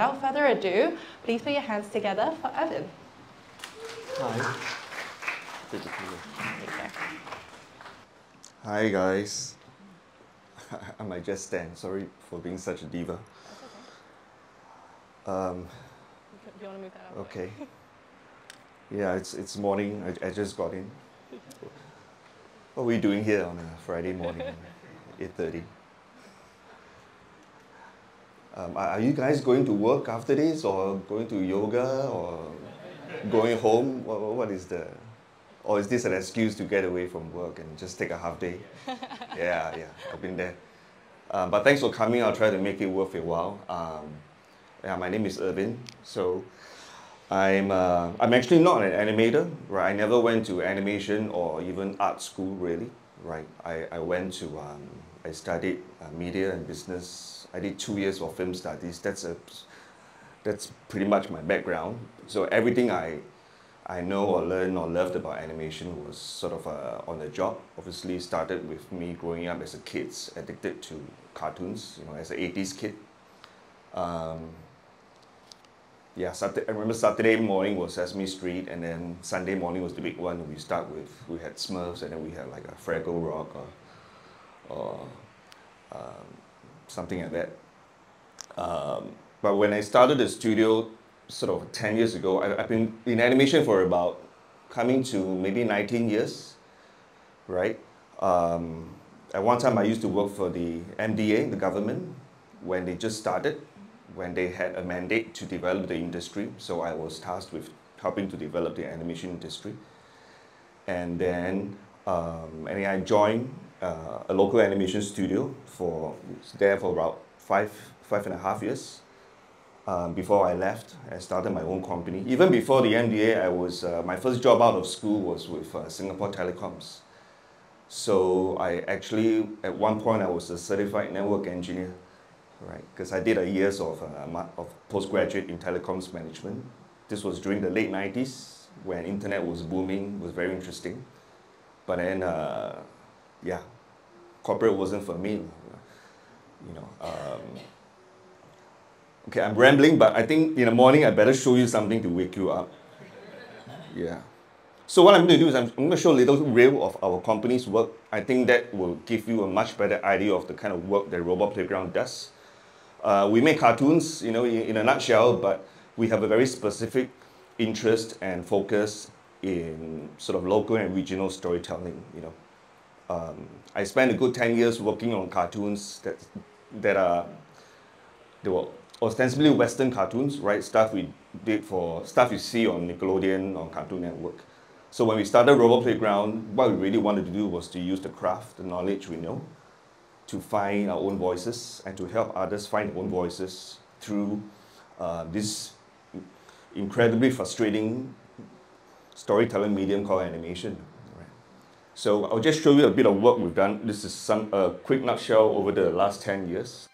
Without further ado, please put your hands together for Ervin. Hi. Hi guys. I might just stand. Sorry for being such a diva. Um, Do you want to move that out? okay. Yeah, it's it's morning. I, I just got in. What are we doing here on a Friday morning, eight thirty? Um, are, are you guys going to work after this, or going to yoga, or going home? What, what is the, or is this an excuse to get away from work and just take a half day? yeah, yeah, I've been there. Um, but thanks for coming. I'll try to make it worth your while. Um, yeah, my name is Ervin. So I'm, uh, I'm actually not an animator, right? I never went to animation or even art school, really, right? I, I went to, um, I studied uh, media and business. I did two years of film studies. That's, a, that's pretty much my background. So everything I, I know or learned or loved about animation was sort of uh, on the job. Obviously, started with me growing up as a kid, addicted to cartoons. You know, as an '80s kid. Um, yeah, Saturday, I remember Saturday morning was Sesame Street, and then Sunday morning was the big one. We start with we had Smurfs, and then we had like a Fraggle Rock or, or um, something like that. Um, but when I started the studio, sort of 10 years ago, I, I've been in animation for about coming to maybe 19 years, right? Um, at one time, I used to work for the MDA, the government, when they just started, when they had a mandate to develop the industry. So I was tasked with helping to develop the animation industry. And then, um, and then I joined uh, a local animation studio for there for about five five and a half years. Um, before I left, I started my own company. Even before the MDA, I was uh, my first job out of school was with uh, Singapore Telecoms. So I actually, at one point, I was a certified network engineer, right? Because I did a years of, uh, of postgraduate in telecoms management. This was during the late 90s when internet was booming, was very interesting. But then, uh, yeah, corporate wasn't for me, you know. Um, okay, I'm rambling, but I think in the morning I better show you something to wake you up. Yeah. So what I'm going to do is I'm, I'm going to show a little reel of our company's work. I think that will give you a much better idea of the kind of work that Robot Playground does. Uh, we make cartoons, you know, in, in, a nutshell, but we have a very specific interest and focus in sort of local and regional storytelling, you know. Um, I spent a good 10 years working on cartoons that, that are, they were ostensibly Western cartoons, right? Stuff we did for, stuff you see on Nickelodeon, on Cartoon Network. So when we started Robot Playground, what we really wanted to do was to use the craft, the knowledge we know, to find our own voices and to help others find their own voices through uh, this incredibly frustrating storytelling medium called animation. So I'll just show you a bit of work we've done. This is some a quick nutshell over the last 10 years.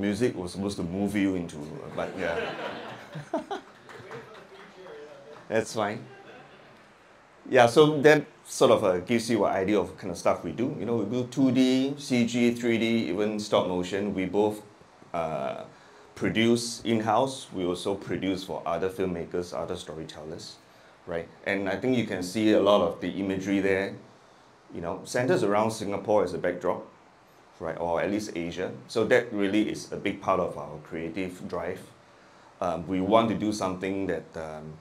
Music was supposed to move you into, but yeah. That's fine. yeah, so that sort of uh, gives you an idea of kind of stuff we do. You know, we do 2D, CG, 3D, even stop motion. We both uh, produce in-house. We also produce for other filmmakers, other storytellers, right? And I think you can see a lot of the imagery there, you know, centers around Singapore as a backdrop, right? Or at least Asia. So that really is a big part of our creative drive. Um, we want to do something that, um,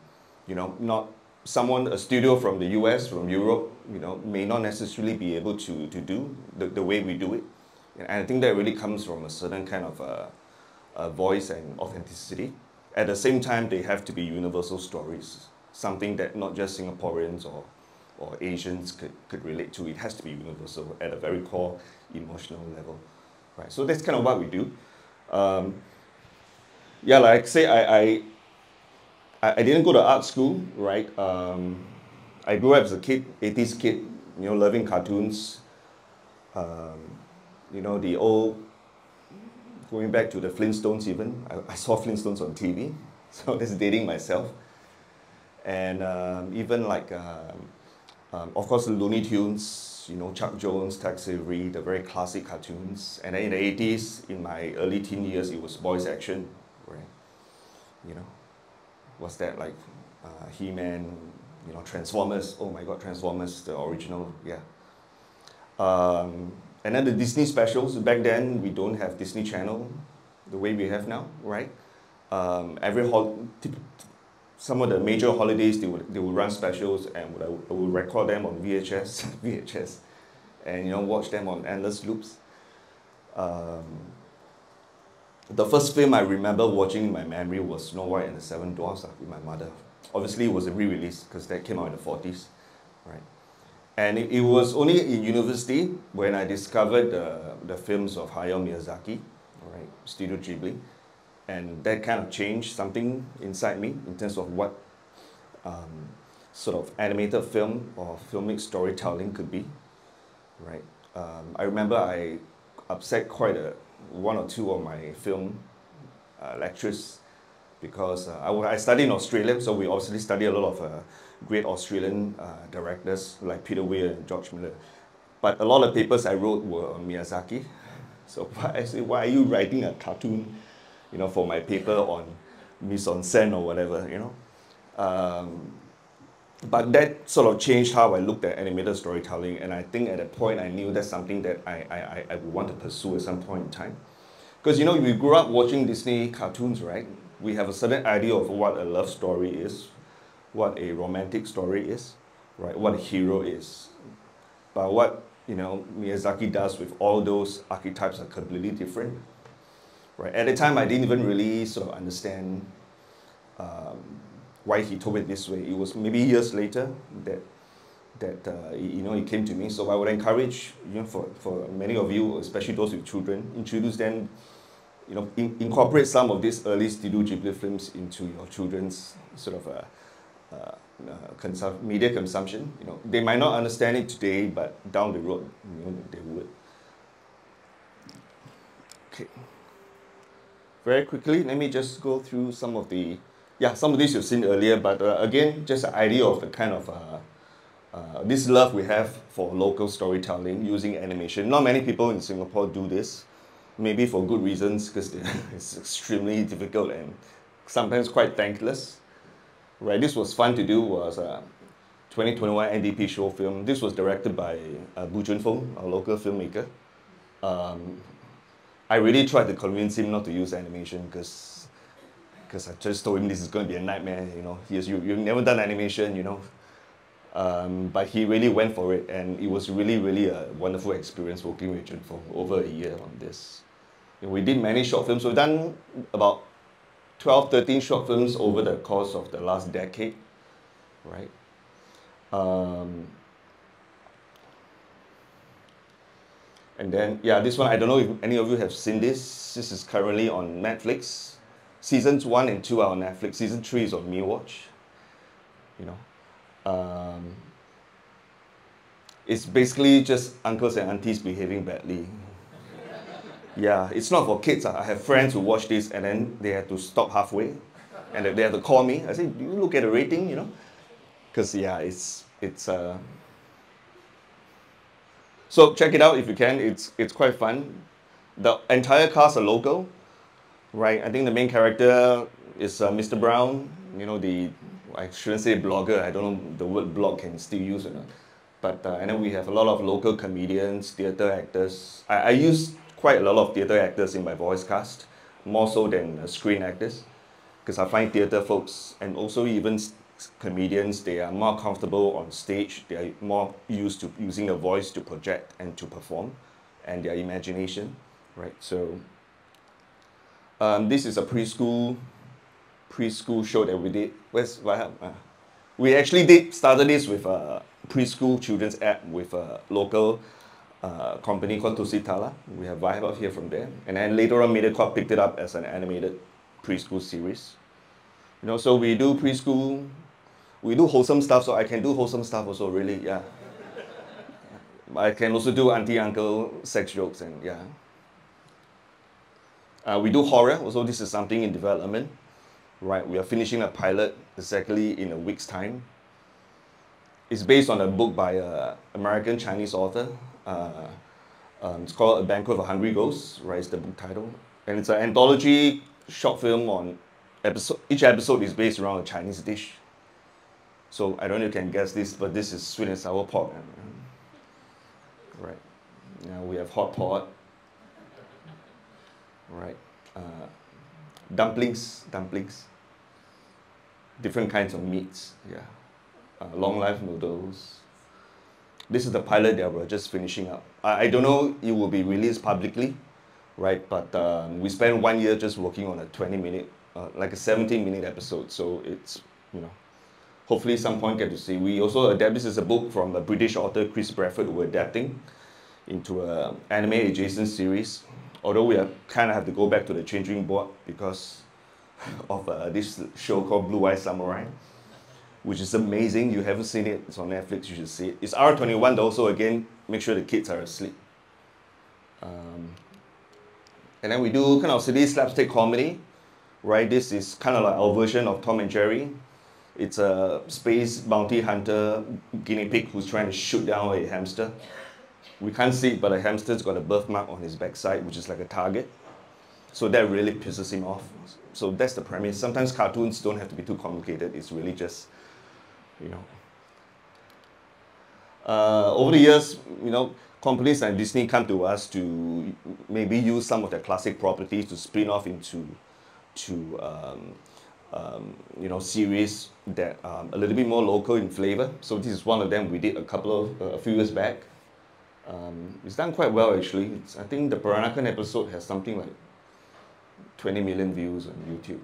you know, not someone, a studio from the US, from Europe, you know, may not necessarily be able to, to do the, the way we do it. And I think that really comes from a certain kind of uh, uh, voice and authenticity. At the same time, they have to be universal stories, something that not just Singaporeans or, or Asians could, could relate to. It has to be universal at a very core emotional level. Right? So that's kind of what we do. Um, yeah, like I say, I, I, I didn't go to art school, right? Um, I grew up as a kid, 80s kid, you know, loving cartoons. Um, you know, the old going back to the Flintstones even. I, I saw Flintstones on TV, so that's dating myself. And um, even like, um, um, of course, Looney Tunes, you know, Chuck Jones, Tex Avery, the very classic cartoons. And then in the 80s, in my early teen years, it was boys action, right? You know, was that like uh, He-Man, you know, Transformers, oh my God, Transformers, the original, yeah. Um, and then the Disney specials, back then we don't have Disney Channel the way we have now, right? Um, every hol some of the major holidays, they would, they would run specials and would, I would record them on VHS, VHS, and you know, watch them on endless loops. Um, the first film I remember watching in my memory was Snow White and the Seven Dwarfs uh, with my mother. Obviously, it was a re-release because that came out in the 40s, right? And it, it, was only in university when I discovered uh, the films of Hayao Miyazaki, right, Studio Ghibli, and that kind of changed something inside me in terms of what um, sort of animated film or filmic storytelling could be, right? Um, I remember I upset quite a one or two of my film uh, because uh, I, I studied in Australia, so we obviously study a lot of uh, great Australian uh, directors like Peter Weir and George Miller. But a lot of papers I wrote were on Miyazaki. So I said, why are you writing a cartoon, you know, for my paper on mise en scène or whatever, you know? Um, but that sort of changed how I looked at animated storytelling, and I think at that point I knew that's something that I, I, I would want to pursue at some point in time. Because you know, we grew up watching Disney cartoons, right? We have a certain idea of what a love story is, what a romantic story is, right? What a hero is. But what you know Miyazaki does with all those archetypes are completely different. Right? At the time, I didn't even really sort of understand um, why he told it this way. It was maybe years later that that uh, you know it came to me. So I would encourage you know for, for many of you, especially those with children, introduce them. You know, in, incorporate some of these early Studio Ghibli films into your children's sort of uh, uh, uh, consum media consumption. You know, they might not understand it today, but down the road, you know, they would. Okay. Very quickly, let me just go through some of the, yeah, some of these you've seen earlier, but uh, again, just an idea of the kind of uh, uh, this love we have for local storytelling using animation. Not many people in Singapore do this, maybe for good reasons, because it's extremely difficult and sometimes quite thankless right? This was fun to do. Was a 2021 NDP show film. This was directed by uh, Boo Junfeng, a local filmmaker. Um, I really tried to convince him not to use animation because because I just told him this is going to be a nightmare. You know, he has you you've never done animation. You know. Um, but he really went for it, and it was really, really a wonderful experience working with Jun for over a year on this. And we did many short films. We've done about 12, 13 short films over the course of the last decade, right? Um, and then, yeah, this one, I don't know if any of you have seen this. This is currently on Netflix. Seasons 1 and 2 are on Netflix. Season 3 is on MeWatch. You know. Um, it's basically just uncles and aunties behaving badly. Yeah, it's not for kids. I have friends who watch this and then they have to stop halfway and they have to call me. I said, you look at the rating, you know? Because, yeah, it's It's uh, so check it out if you can. It's it's quite fun. The entire cast are local, right? I think the main character is uh, Mr. Brown. You know the I shouldn't say blogger. I don't know the word blog can still use or not. But uh, and then we have a lot of local comedians, theatre actors. I, I use quite a lot of theatre actors in my voice cast, more so than uh, screen actors, because I find theatre folks and also even comedians they are more comfortable on stage. They are more used to using a voice to project and to perform, and their imagination, right? So. Um, this is a preschool preschool show that we did. Where's what? Uh, we actually did started this with a preschool children's app with a local uh, company called Tusitala. We have out here from there. And then later on, MediaCorp picked it up as an animated preschool series. You know, so we do preschool, we do wholesome stuff, so I can do wholesome stuff also, really, yeah. I can also do auntie, uncle, sex jokes, and yeah. Uh, we do horror, also this is something in development, right? We are finishing a pilot exactly in a week's time. It's based on a book by an American Chinese author. Uh, um, it's called A Banquet of Hungry Ghosts, right? It's the book title. And it's an anthology short film on episode. Each episode is based around a Chinese dish. So I don't know if you can guess this, but this is sweet and sour pork. Right. Now we have hot pot. Right. Uh, dumplings, dumplings. Different kinds of meats. Yeah uh, long life noodles. This is the pilot that we're just finishing up. I, I don't know it will be released publicly, right? But um, we spent one year just working on a 20 minute, uh, like a 17 minute episode. So it's, you know, hopefully some point get to see. We also adapt, this is a book from a British author, Chris Bradford, we're adapting into an anime adjacent series. Although we kind of have to go back to the changing board because of uh, this show called Blue Eye Samurai which is amazing. You haven't seen it, it's on Netflix, you should see it. It's R21 though, so again, make sure the kids are asleep. Um, and then we do kind of silly slapstick comedy, right? This is kind of like our version of Tom and Jerry. It's a space bounty hunter guinea pig who's trying to shoot down a hamster. We can't see it, but the hamster's got a birthmark on his backside, which is like a target. So that really pisses him off. So that's the premise. Sometimes cartoons don't have to be too complicated. It's really just you know. Uh, over the years, you know, companies like Disney come to us to maybe use some of their classic properties to spin off into to um, um, you know series that um, a little bit more local in flavor. So this is one of them we did a couple of uh, a few years back. Um, it's done quite well actually. It's, I think the Peranakan episode has something like 20 million views on YouTube.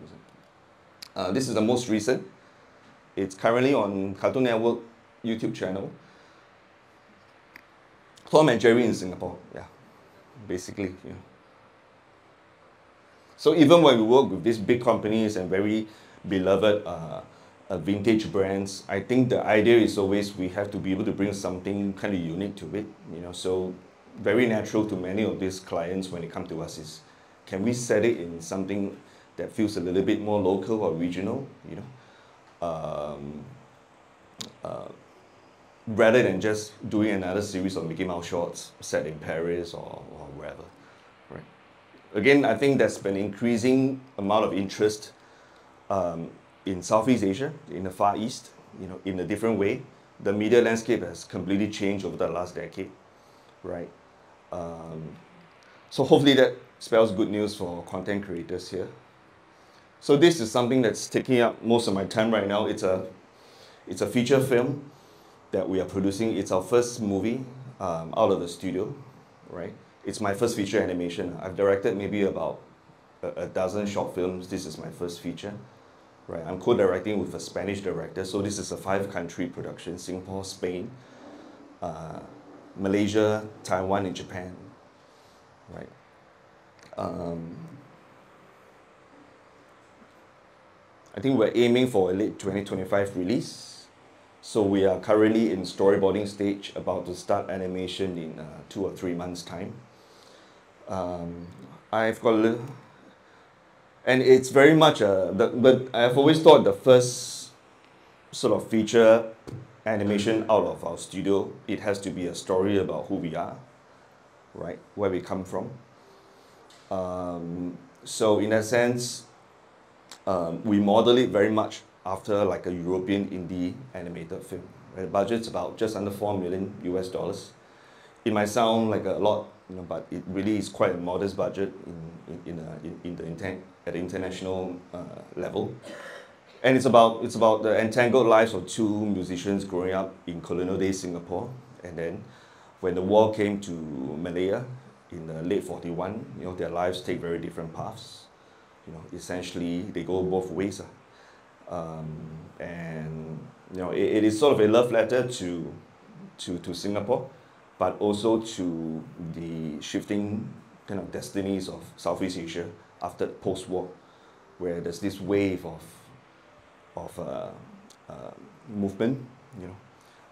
Uh, this is the most recent. It's currently on Cartoon Network YouTube channel. Tom and Jerry in Singapore, yeah, basically. Yeah. So even when we work with these big companies and very beloved uh, uh, vintage brands, I think the idea is always we have to be able to bring something kind of unique to it. You know, so very natural to many of these clients when they come to us is, can we set it in something that feels a little bit more local or regional? You know, um, uh, rather than just doing another series of Mickey Mouse shorts set in Paris or, or wherever. Right. Again, I think there's been increasing amount of interest um, in Southeast Asia, in the Far East, you know, in a different way. The media landscape has completely changed over the last decade, right? Um, so hopefully that spells good news for content creators here. So this is something that's taking up most of my time right now. It's a, it's a feature film that we are producing. It's our first movie um, out of the studio, right? It's my first feature animation. I've directed maybe about a, a dozen short films. This is my first feature, right? I'm co-directing with a Spanish director. So this is a five-country production, Singapore, Spain, uh, Malaysia, Taiwan, and Japan, right? Um, I think we're aiming for a late 2025 release. So we are currently in storyboarding stage, about to start animation in uh, two or three months' time. Um, I've got a little, and it's very much a, the, but I've always thought the first sort of feature animation out of our studio, it has to be a story about who we are, right? Where we come from. Um, so in a sense, um, we model it very much after like a European indie animated film. The budget's about just under 4 million US dollars. It might sound like a lot, you know, but it really is quite a modest budget in, in, in, a, in, in the at the international uh, level. And it's about, it's about the entangled lives of two musicians growing up in colonial day Singapore. And then when the war came to Malaya in the late 41, you know, their lives take very different paths. You know, essentially they go both ways. Uh. Um, and you know, it, it is sort of a love letter to, to, to Singapore, but also to the shifting kind of destinies of Southeast Asia after post-war, where there's this wave of, of uh, uh, movement, you know,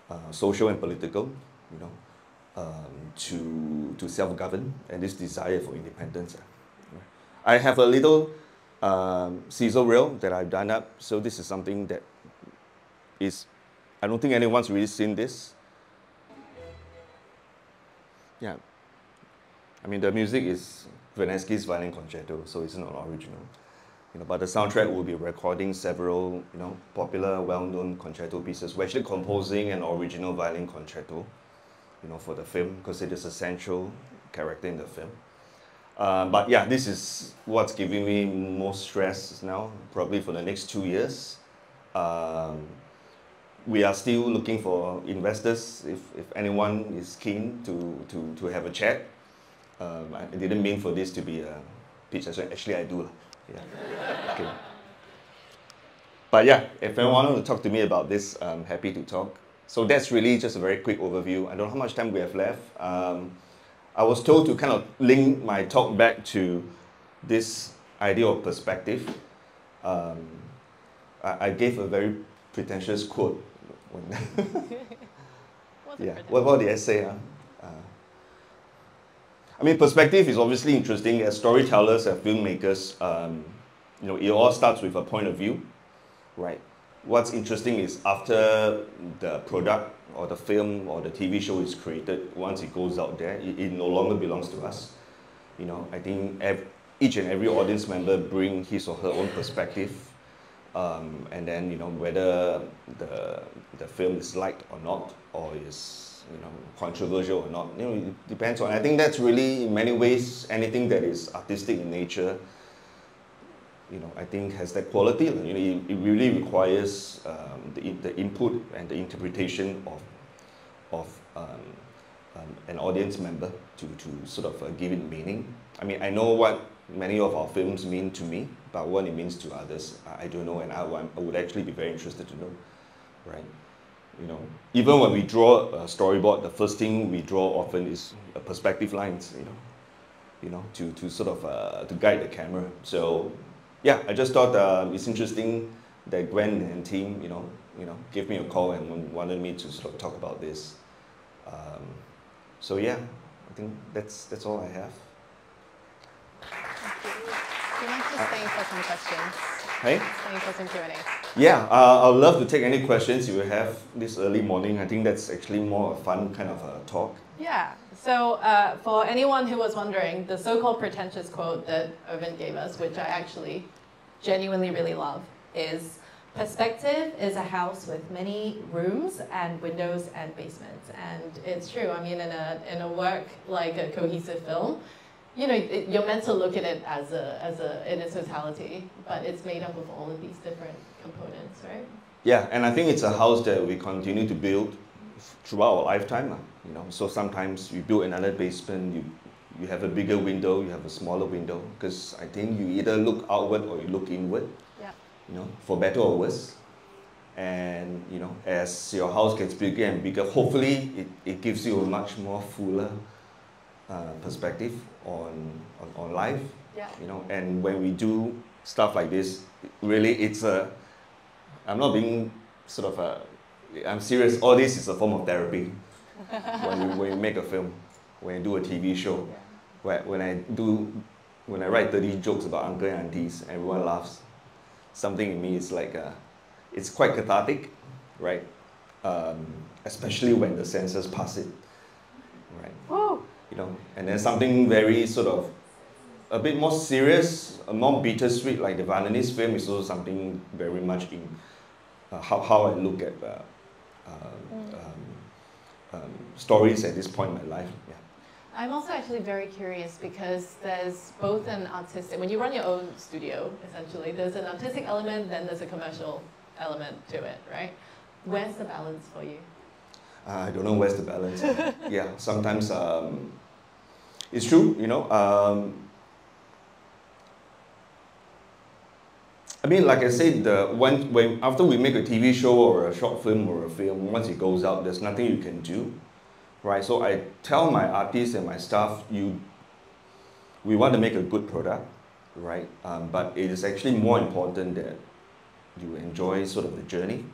uh, social and political, you know, um, to, to self-govern and this desire for independence. I have a little um, sizzle reel that I've done up. So this is something that is, I don't think anyone's really seen this. Yeah. I mean, the music is Wieniawski's Violin Concerto, so it's not original. You know, but the soundtrack will be recording several, you know, popular, well-known concerto pieces. We're actually composing an original violin concerto, you know, for the film because it is a central character in the film. Uh, but yeah, this is what's giving me most stress now, probably for the next two years. Um, we are still looking for investors if, if anyone is keen to, to, to have a chat. Um, I didn't mean for this to be a pitch, actually I do. Yeah. Okay. But yeah, if anyone wants to talk to me about this, I'm happy to talk. So that's really just a very quick overview. I don't know how much time we have left. Um, I was told to kind of link my talk back to this idea of perspective. Um, I, I, gave a very pretentious quote. yeah, what, what did I say? Huh? Uh, I mean, perspective is obviously interesting as storytellers, as filmmakers. Um, you know, it all starts with a point of view, right? What's interesting is after the product or the film or the TV show is created, once it goes out there, it, it no longer belongs to us. You know, I think every, each and every audience member bring his or her own perspective, um, and then you know whether the the film is liked or not, or is you know controversial or not. You know, it depends on. I think that's really in many ways anything that is artistic in nature you know, I think has that quality. You know, it, really requires um, the, the input and the interpretation of, of um, um, an audience member to, to sort of uh, give it meaning. I mean, I know what many of our films mean to me, but what it means to others, I, don't know, and I, I would actually be very interested to know, right? You know, even when we draw a storyboard, the first thing we draw often is a perspective lines, you know, you know, to, to sort of uh, to guide the camera. So yeah, I just thought uh, it's interesting that Gwen and team, you know, you know, gave me a call and wanted me to sort of talk about this. Um, so yeah, I think that's that's all I have. Do you want to stay for some questions? Hey? Staying for some Q&A. Yeah, uh, I'd love to take any questions you have this early morning. I think that's actually more a fun kind of a talk. Yeah. So uh, for anyone who was wondering, the so-called pretentious quote that Ervin gave us, which I actually genuinely really love, is perspective is a house with many rooms and windows and basements. And it's true. I mean, in a, in a work like a cohesive film, you know, it, you're meant to look at it as a, as a, in its totality, but it's made up of all of these different components, right? Yeah, and I think it's a house that we continue to build throughout our lifetime. You know, so sometimes you build another basement, you you have a bigger window, you have a smaller window, because I think you either look outward or you look inward. Yeah. You know, for better or worse. And you know, as your house gets bigger and bigger, hopefully it, it gives you a much more fuller uh, perspective on, on, on life. Yeah. You know, and when we do stuff like this, really it's a, I'm not being sort of a, I'm serious, all this is a form of therapy when, you, when you make a film, when you do a TV show. When, when I do, when I write 30 jokes about uncle and aunties, everyone laughs. Something in me is like, a, it's quite cathartic, right? um, especially when the censors pass it, right? Whoa. You know, and then something very sort of a bit more serious, a more bittersweet, like the Vietnamese film is also something very much in uh, how, how I look at uh, um, um, um, stories at this point in my life. Yeah. I'm also actually very curious because there's both an artistic, when you run your own studio, essentially, there's an artistic element, then there's a commercial element to it, right? Where's the balance for you? I don't know where's the balance. yeah, sometimes um, it's true, you know. Um, I mean, like I said, the when, when after we make a TV show or a short film or a film, once it goes out, there's nothing you can do right? So I tell my artists and my staff, you, we want to make a good product, right? Um, but it is actually more important that you enjoy sort of the journey,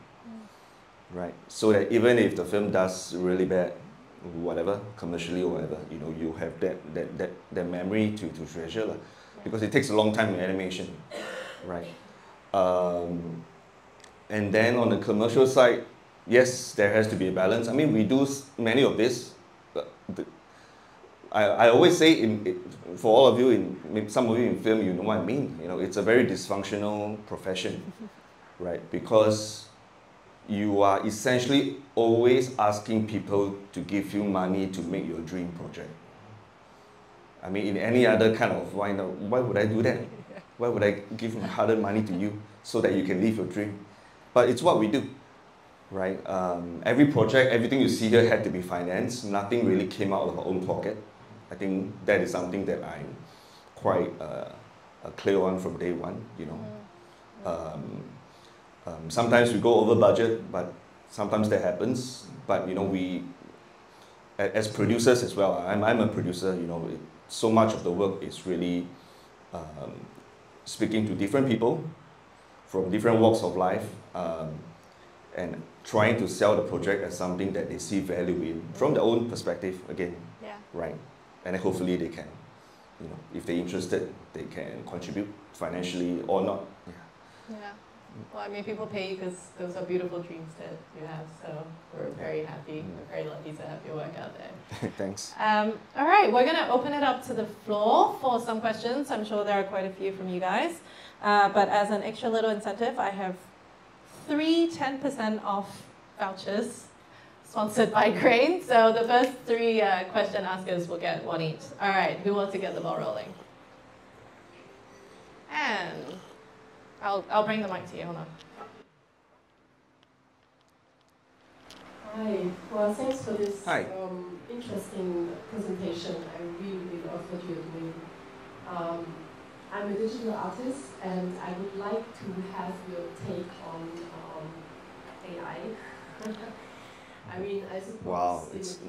right? So that even if the film does really bad, whatever, commercially or whatever, you know, you have that, that, that, that memory to, to treasure, lah. because it takes a long time in animation, right? Um, and then on the commercial side, yes, there has to be a balance. I mean, we do many of this. I, I always say, in, for all of you, in some of you in film, you know what I mean. You know, it's a very dysfunctional profession, right? Because you are essentially always asking people to give you money to make your dream project. I mean, in any other kind of why not? Why would I do that? Why would I give my hard money to you so that you can live your dream? But it's what we do right? Um, every project, everything you see here had to be financed. Nothing really came out of our own pocket. I think that is something that I'm quite uh, clear on from day one, you know. Um, um, sometimes we go over budget, but sometimes that happens. But, you know, we, as producers as well, I'm, I'm a producer, you know, it, so much of the work is really um, speaking to different people from different walks of life um, and trying to sell the project as something that they see value in from their own perspective again. Yeah. Right. And then hopefully they can, you know, if they're interested, they can contribute financially or not. Yeah. Yeah. Well, I mean, people pay you because those are beautiful dreams that you have. So we're very happy. Mm. We're very lucky to have your work out there. Thanks. Um, all right, we're going to open it up to the floor for some questions. I'm sure there are quite a few from you guys. Uh, but as an extra little incentive, I have three 10% off vouchers sponsored by Crane. So the first three uh, question askers will get one each. All right, who wants to get the ball rolling? And I'll, I'll bring the mic to you, hold on. Hi, well thanks for this um, interesting presentation. I really, really love what you're doing. Um, I'm a digital artist and I would like to have your take on um, AI. I mean, I suppose wow, it's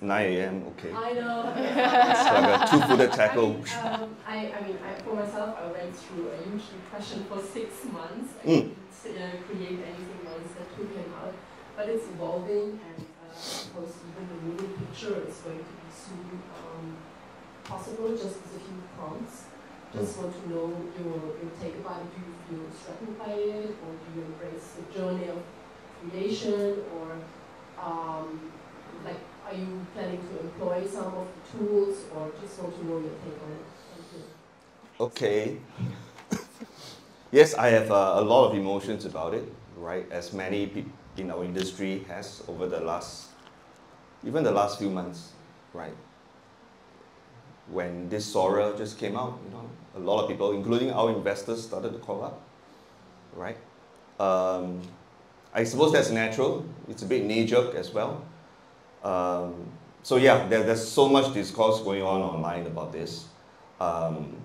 9 a.m. Okay. I know. it's like a two-footed tackle. I, um, I, I mean, I, for myself, I went through a huge depression for six months. I mm. didn't uh, create anything once that took him out, but it's evolving, and uh, I suppose even the moving picture is going to be soon um, possible just with a few prompts. Just want to know your, your take about it. Do you feel threatened by it, or do you embrace the journey of creation, or um, like, are you planning to employ some of the tools, or just want to know your take on it? Okay. yes, I have uh, a lot of emotions about it, right? As many people in our industry has over the last, even the last few months, right? When this Sora just came out, you know, a lot of people, including our investors, started to call up, right? Um, I suppose that's natural. It's a bit knee-jerk as well. Um, so yeah, there, there's so much discourse going on online about this. Um,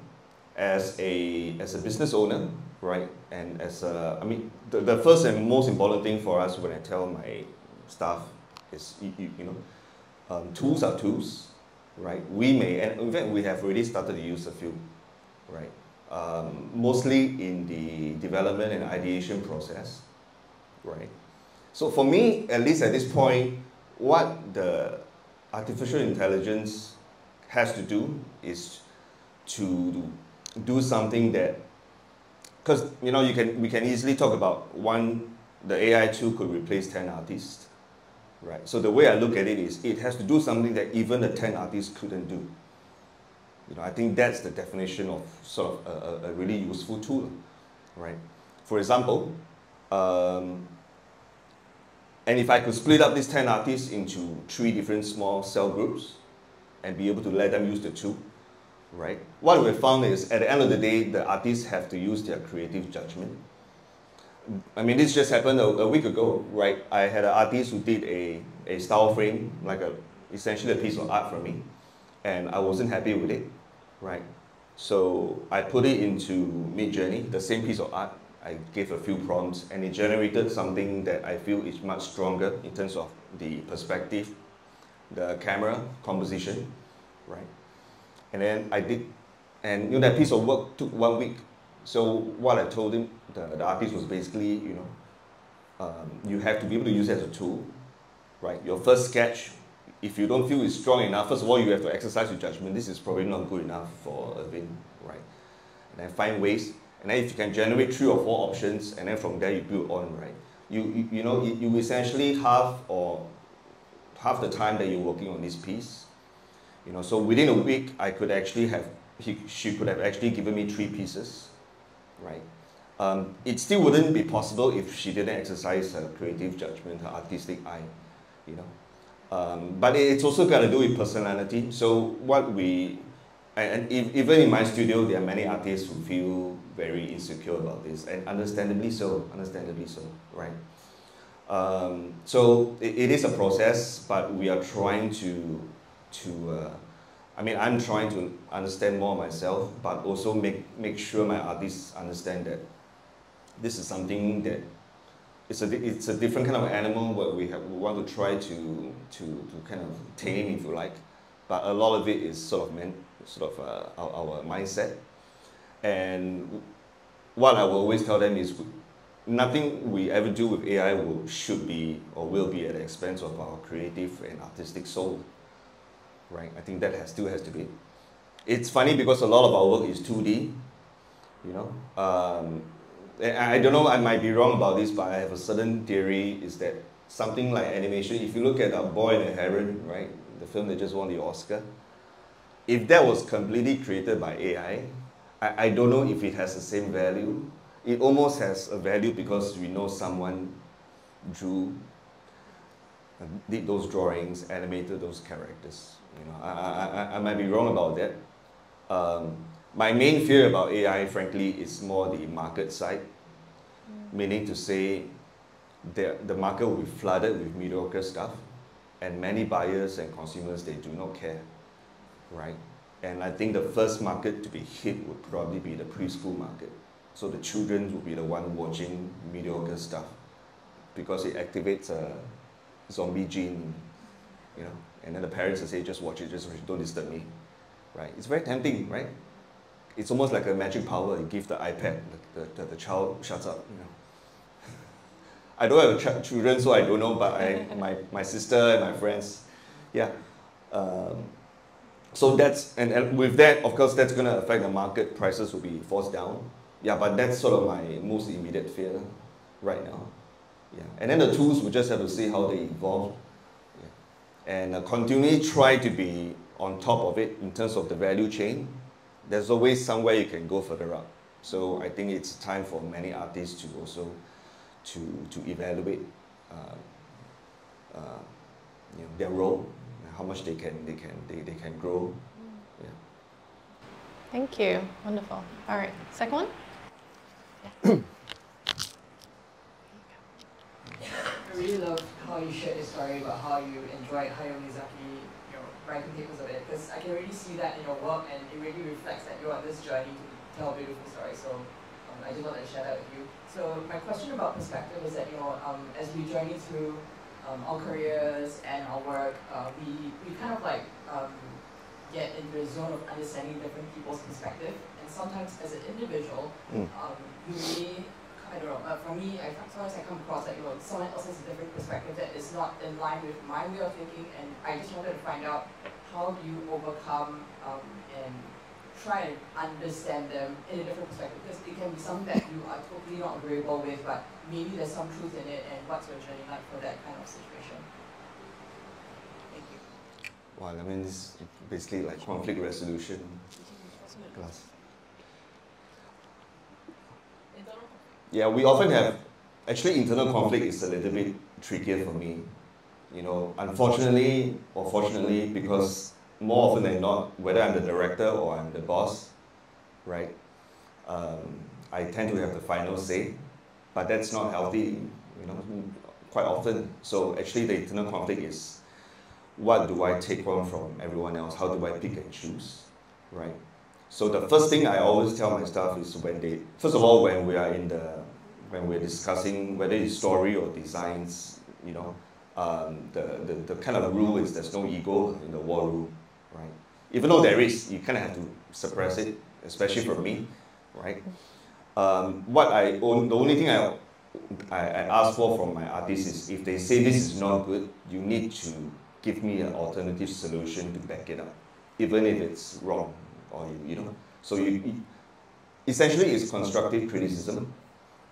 as a as a business owner, right, and as a, I mean, the, the first and most important thing for us when I tell my staff is, you, you, you know, um, tools are tools, right? We may, and in fact, we have already started to use a few right? Um, mostly in the development and ideation process, right? So for me, at least at this point, what the artificial intelligence has to do is to do something that, because you know you can we can easily talk about one the AI tool could replace 10 artists, right? So the way I look at it is it has to do something that even the 10 artists couldn't do. You know, I think that's the definition of sort of a, a really useful tool, right? For example, um, and if I could split up these 10 artists into three different small cell groups and be able to let them use the tool, right? What we found is at the end of the day, the artists have to use their creative judgment. I mean, this just happened a, a week ago, right? I had an artist who did a, a style frame, like a, essentially a piece of art for me, and I wasn't happy with it, right? So I put it into Midjourney, the same piece of art. I gave a few prompts, and it generated something that I feel is much stronger in terms of the perspective, the camera composition, right? And then I did, and you know, that piece of work took one week. So what I told him, the, the artist was basically, you know, um, you have to be able to use it as a tool, right? Your first sketch, if you don't feel it's strong enough, first of all, you have to exercise your judgment. This is probably not good enough for Ervin, right? And then find ways, and then if you can generate three or four options, and then from there you build on, right? You, you, you know, you, you essentially have or half the time that you're working on this piece, you know, so within a week, I could actually have, he, she could have actually given me three pieces, right? Um, it still wouldn't be possible if she didn't exercise her creative judgment, her artistic eye, you know. Um, but it's also got to do with personality. So what we, and even in my studio, there are many artists who feel very insecure about this, and understandably so, understandably so, right? Um, so it, it is a process, but we are trying to to, uh, I mean, I'm trying to understand more myself, but also make, make sure my artists understand that this is something that it's a, it's a different kind of animal where we, have, we want to try to, to, to kind of tame, if you like. But a lot of it is sort of, meant, sort of uh, our, our mindset. And what I will always tell them is nothing we ever do with AI will, should be or will be at the expense of our creative and artistic soul right? I think that has, still has to be. It's funny because a lot of our work is 2D, you know. Um, I don't know, I might be wrong about this, but I have a certain theory is that something like animation, if you look at A Boy and a Heron, right, the film that just won the Oscar, if that was completely created by AI, I, I don't know if it has the same value. It almost has a value because we know someone drew, did those drawings, animated those characters. You know, I, I, I might be wrong about that. Um, my main fear about AI, frankly, is more the market side, mm. meaning to say that the market will be flooded with mediocre stuff, and many buyers and consumers, they do not care, right? And I think the first market to be hit would probably be the preschool market. So the children will be the one watching mediocre stuff because it activates a zombie gene, you know and then the parents will say, just watch it, just watch it. don't disturb me, right? It's very tempting, right? It's almost like a magic power. You give the iPad, the, the, the child shuts up, you know. I don't have ch children, so I don't know, but I, my, my sister and my friends, yeah. Um, so that's, and, and with that, of course, that's going to affect the market. Prices will be forced down. Yeah, but that's sort of my most immediate fear right now. Yeah. And then the tools, we just have to see how they evolve and uh, continually try to be on top of it in terms of the value chain. There's always somewhere you can go further up. So I think it's time for many artists to also to, to evaluate uh, uh, you know, their role, how much they can, they can, they, they can grow. Yeah. Thank you. Wonderful. All right, second one? Yeah. I really love how you shared your story about how you enjoyed Hayao Miyazaki, you know, writing papers of it, because I can really see that in your work, and it really reflects that you're on this journey to tell a beautiful story. So um, I just wanted to share that with you. So my question about perspective is that you know, um, as we journey through um, our careers and our work, uh, we we kind of like um, get into a zone of understanding different people's perspective, and sometimes as an individual, mm. um, you may I don't know, uh, for me, I, sometimes I come across that, you know, someone else has a different perspective that is not in line with my way of thinking, and I just wanted to find out how do you overcome um, and try and understand them in a different perspective? Because it can be something that you are totally not agreeable with, but maybe there's some truth in it, and what's your journey like for that kind of situation? Thank you. Well, I mean, it's basically like conflict resolution class. Yeah, we often have, actually internal conflict is a little bit trickier for me. You know, unfortunately or fortunately, because more often than not, whether I'm the director or I'm the boss, right, um, I tend to have the final say, but that's not healthy, you know, quite often. So actually the internal conflict is, what do I take on from everyone else? How do I pick and choose, right? So the first thing I always tell my staff is when they, first of all, when we are in the, when we're discussing whether it's story or designs, you know, um, the, the, the kind of rule is there's no ego in the war room, right? Even though there is, you kind of have to suppress it, especially for me, right? Um, what I own, the only thing I, I, I ask for from my artists is if they say this is not good, you need to give me an alternative solution to back it up, even if it's wrong, or you, you know. So you, essentially, it's constructive criticism,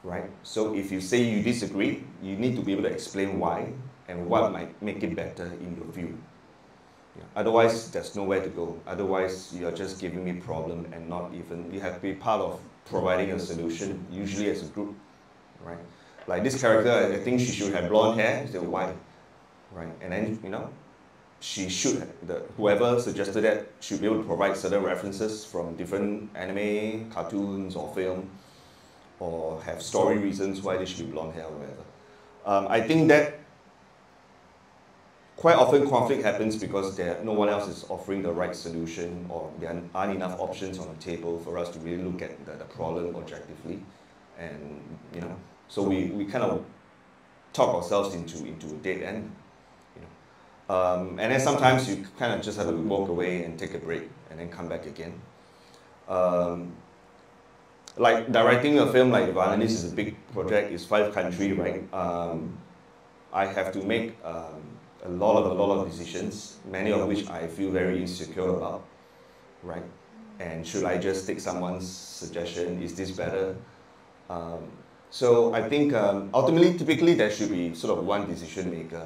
right? So if you say you disagree, you need to be able to explain why and what might make it better in your view. Yeah. Otherwise, there's nowhere to go. Otherwise, you're just giving me problem and not even, you have to be part of providing a solution, usually as a group, right? Like this character, I think she should have blonde hair, so why? Right, and then, you know, she should, the, whoever suggested that should be able to provide certain references from different anime, cartoons, or film, or have story reasons why they should be blonde hair or whatever. Um, I think that quite often conflict happens because there, no one else is offering the right solution or there aren't enough options on the table for us to really look at the, the problem objectively. And, you know, so we, we kind of talk ourselves into, into a dead end. You know. Um, and then sometimes you kind of just have to walk away and take a break and then come back again. Um, like directing a film like Violinists is a big project, it's five country, right? Um, I have to make um, a lot of a lot of decisions, many of which I feel very insecure about, right? And should I just take someone's suggestion? Is this better? Um, so I think um, ultimately, typically there should be sort of one decision maker.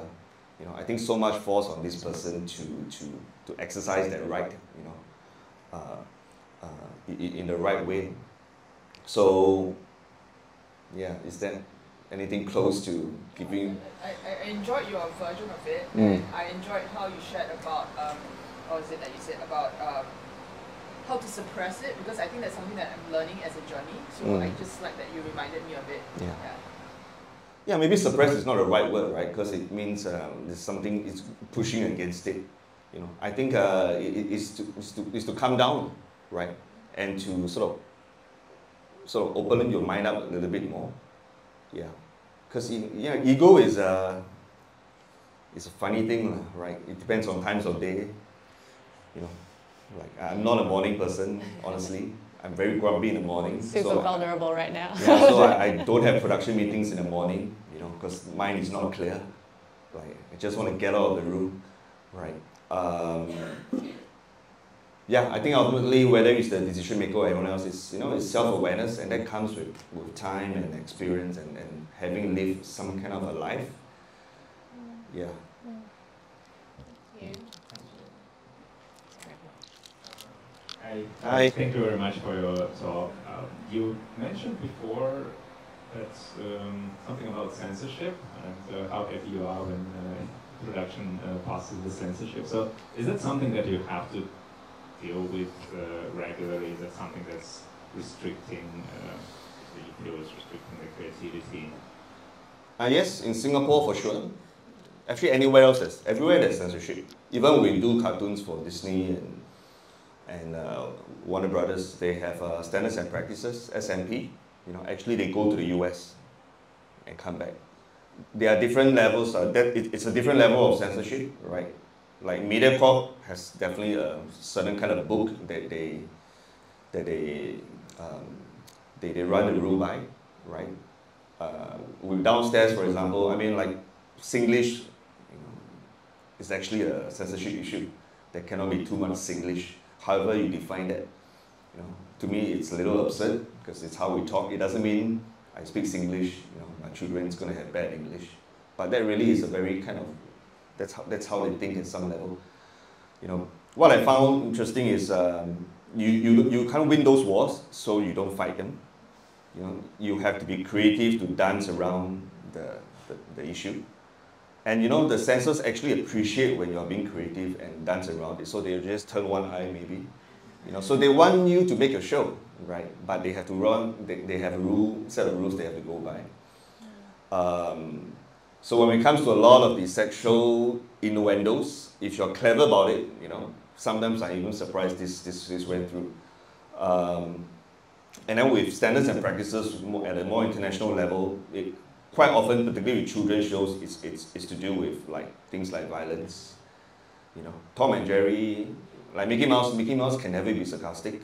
You know, I think so much falls on this person to to to exercise that right. You know, uh, uh, in, in the right way. So, yeah, is that anything close to giving. I, I enjoyed your version of it. Mm. I enjoyed how you shared about, um, what was it that you said about um, how to suppress it because I think that's something that I'm learning as a journey. So mm. I just like that you reminded me of it. Yeah. yeah. Yeah, maybe suppress is not the right word, right? Because it means um, there's something it's pushing against it. You know, I think uh, it, it's to, it's to it's to come down, right, and to sort of sort of open your mind up a little bit more. Yeah, because yeah, ego is a it's a funny thing, right? It depends on times of day. You know, like I'm not a morning person, honestly. I'm very grumpy in the morning. Super so vulnerable I, right now. yeah, so I, I, don't have production meetings in the morning, you know, because mine is not clear. Like I just want to get out of the room, right? Um, yeah, I think ultimately whether it's the decision maker or anyone else, is you know, it's self-awareness and that comes with, with time and experience and, and having lived some kind of a life. Yeah. Thank you. I, Hi. Thank you very much for your talk. Um, you mentioned before that um, something about censorship and uh, how happy you are when uh, production uh, passes the censorship. So is that something that you have to deal with uh, regularly? Is that something that's restricting, uh, you feel is restricting the creativity? Uh, yes, in Singapore for sure. Actually, anywhere else, there's, everywhere there's censorship. Even we do cartoons for Disney and, and uh, Warner Brothers, they have uh, standards and practices, S&P. You know, actually they go to the US and come back. There are different levels. Uh, that it, it's a different level of censorship, right? Like MediaCorp has definitely a certain kind of book that they that they um, they, they run the rule by, right? Uh, with downstairs, for example, I mean like Singlish, is actually a censorship issue. There cannot be too much Singlish. However you define that, You know, to me, it's a little absurd because it's how we talk. It doesn't mean I speak Singlish. You know, my children is to have bad English. But that really is a very kind of that's how that's how they think at some level. You know, what I found interesting is um, you, you you can't win those wars, so you don't fight them. You know, you have to be creative to dance around the, the, the issue. And you know, the censors actually appreciate when you're being creative and dance around it, so they just turn one eye maybe. You know, so they want you to make a show, right? But they have to run, they, they have a rule, set of rules they have to go by. Um, so when it comes to a lot of the sexual innuendos, if you're clever about it, you know, sometimes I'm even surprised this, this, this went through. Um, and then with standards and practices at a more international level, it, quite often, particularly with children's shows, it's, it's, it's to do with like things like violence. You know, Tom and Jerry, like Mickey Mouse, Mickey Mouse can never be sarcastic.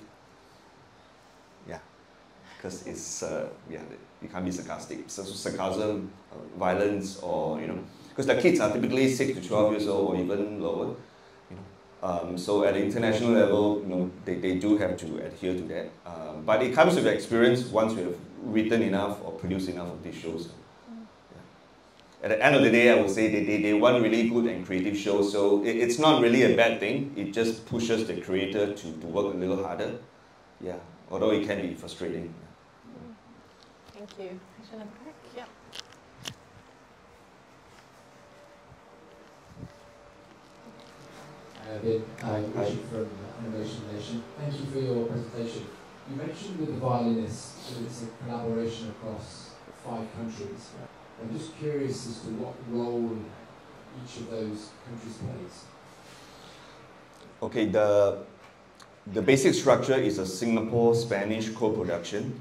Because it's, uh, yeah, you can't be sarcastic. So sarcasm, uh, violence, or, you know, because the kids are typically 6 to 12 years old or even lower. You Um, so at the international level, you know, they, they do have to adhere to that. Um, but it comes with experience once we have written enough or produced enough of these shows. At the end of the day, I would say they, they, they want really good and creative shows. So it, it's not really a bad thing. It just pushes the creator to, to work a little harder. Yeah, although it can be frustrating. Thank you. Yeah. Uh, Vin, hi, Richard from Animation Nation. Thank you for your presentation. You mentioned with the violinists that it's a collaboration across five countries. I'm just curious as to what role each of those countries plays. Okay, the, the basic structure is a Singapore-Spanish co-production,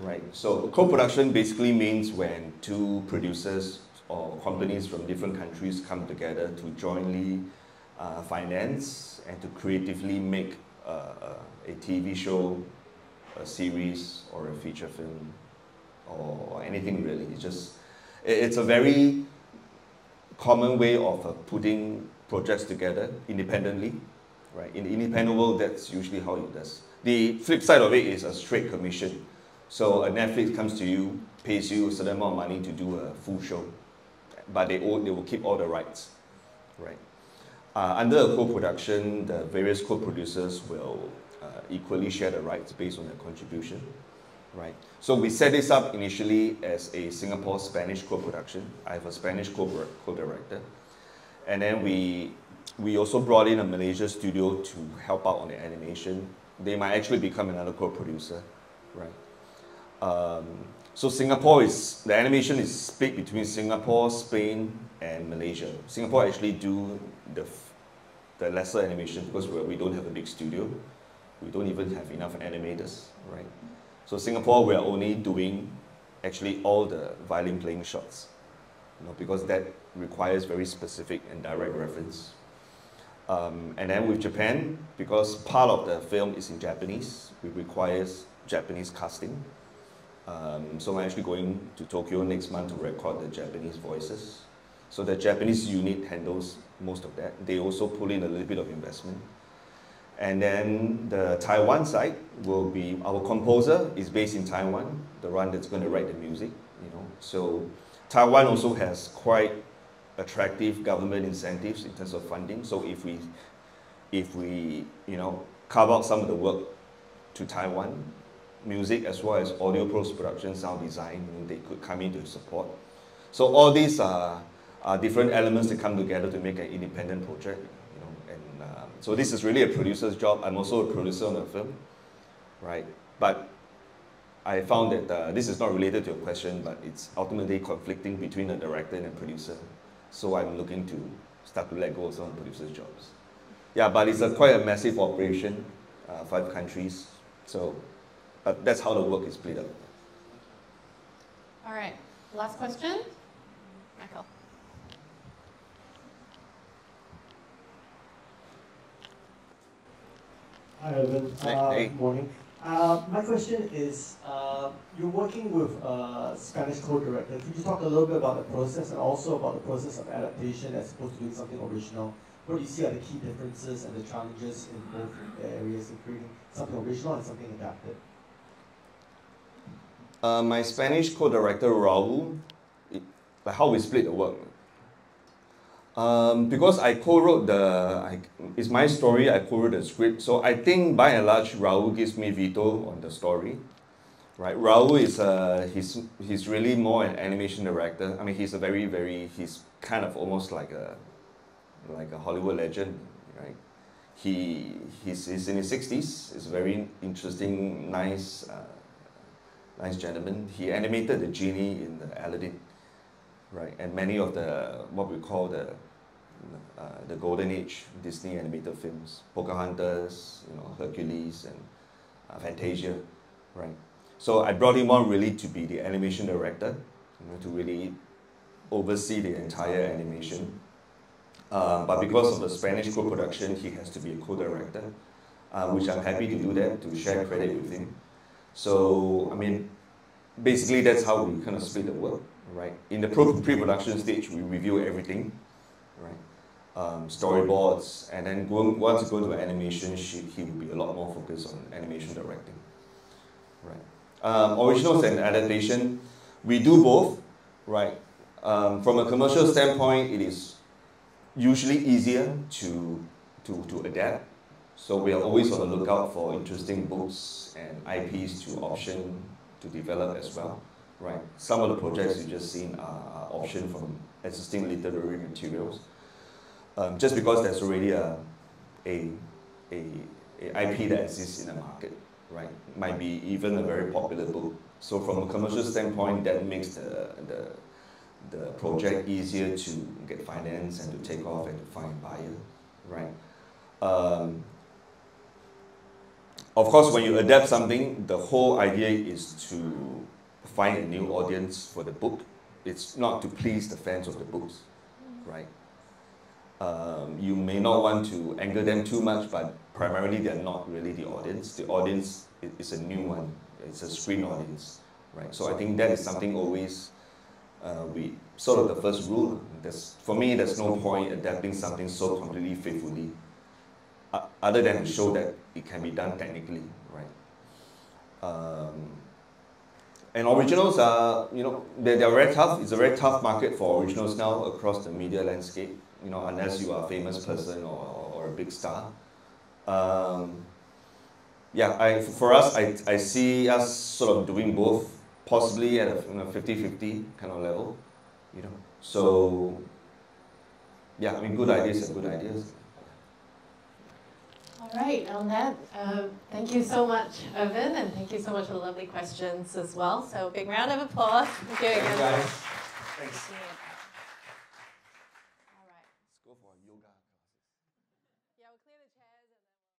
right? So co-production basically means when two producers or companies from different countries come together to jointly uh, finance and to creatively make uh, a TV show, a series, or a feature film, or anything really. It's just, it's a very common way of uh, putting projects together independently, right? In the independent world, that's usually how it does. The flip side of it is a straight commission. So a Netflix comes to you, pays you a certain amount of money to do a full show, but they, own, they will keep all the rights, right? Uh, under a co-production, the various co-producers will uh, equally share the rights based on their contribution, right? So we set this up initially as a Singapore-Spanish co-production. I have a Spanish co-director. And then we, we also brought in a Malaysia studio to help out on the animation. They might actually become another co-producer, right? Um, so Singapore is, the animation is split between Singapore, Spain, and Malaysia. Singapore actually do the the lesser animation because we don't have a big studio. We don't even have enough animators, right? So Singapore, we are only doing actually all the violin playing shots, you know, because that requires very specific and direct reference. Um, and then with Japan, because part of the film is in Japanese, it requires Japanese casting. Um, so I'm actually going to Tokyo next month to record the Japanese voices. So the Japanese unit handles most of that. They also pull in a little bit of investment. And then the Taiwan side will be, our composer is based in Taiwan, the one that's going to write the music, you know. So Taiwan also has quite attractive government incentives in terms of funding. So if we, if we, you know, carve out some of the work to Taiwan, music as well as audio post-production, sound design, they could come in to support. So all these are uh, different elements that come together to make an independent project. You know, and um, so this is really a producer's job. I'm also a producer on the film, right? But I found that uh, this is not related to your question, but it's ultimately conflicting between a director and a producer. So I'm looking to start to let go of some producers' jobs. Yeah, but it's a, quite a massive operation, uh, five countries. So, but that's how the work is split up. All right, last question, Michael. Hi, Ervin. Uh, hey. Morning. Uh, my question is, uh, you're working with a Spanish co-director. Could you talk a little bit about the process and also about the process of adaptation as opposed to doing something original what do you see are the key differences and the challenges in both areas, including something original and something adapted? Uh, my Spanish co-director Raul, like how we split the work. Um, because I co-wrote the, I, it's my story, I co-wrote the script, so I think by and large Raul gives me veto on the story. Right, Raul is uh, he's he's really more an animation director. I mean, he's a very very he's kind of almost like a like a Hollywood legend, right? He he's, he's in his sixties. He's a very interesting, nice, uh, nice gentleman. He animated the genie in the Aladdin, right? And many of the what we call the uh, the golden age Disney animated films, Pocahontas, you know, Hercules, and uh, Fantasia, right? So I brought him on really to be the animation director, you know, to really oversee the entire animation. Uh, but because of the Spanish co-production, he has to be a co-director, uh, which I'm happy to do that, to share credit with him. So, I mean, basically that's how we kind of split the work, right? In the pre-production stage, we review everything, right? Um, storyboards, and then going, once you go to animation, he, he will be a lot more focused on animation directing, right? um, originals and adaptation, we do both, right? Um, from a commercial standpoint, it is usually easier to, to, to adapt. So we are always on the lookout for interesting books and IPs to option to develop as well, right? Some of the projects you just seen are optioned from existing literary materials. Um, just because there's already a, a, a, a IP that exists in the market right? Might be even a very popular book. So from a commercial standpoint, that makes the, the, the project easier to get finance and to take off and to find buyer, right? Um, of course, when you adapt something, the whole idea is to find a new audience for the book. It's not to please the fans of the books, right? Um, you may not want to anger them too much, but primarily they're not really the audience. The audience is a new one. It's a screen audience, right? So I think that is something always uh, we sort of the first rule. There's, for me, there's no point adapting something so completely faithfully, uh, other than show that it can be done technically, right? Um, and originals are, you know, they're, they're very tough. It's a very tough market for originals now across the media landscape, you know, unless you are a famous person or, or a big star. Um, yeah, I, for us, I, I see us sort of doing both, possibly at a 50-50 kind of level, you know. So, yeah, I mean, good ideas are good ideas. All right, on that, uh, thank you so much, Ervin, and thank you so much for the lovely questions as well. So, big round of applause. Thank you again. Thanks,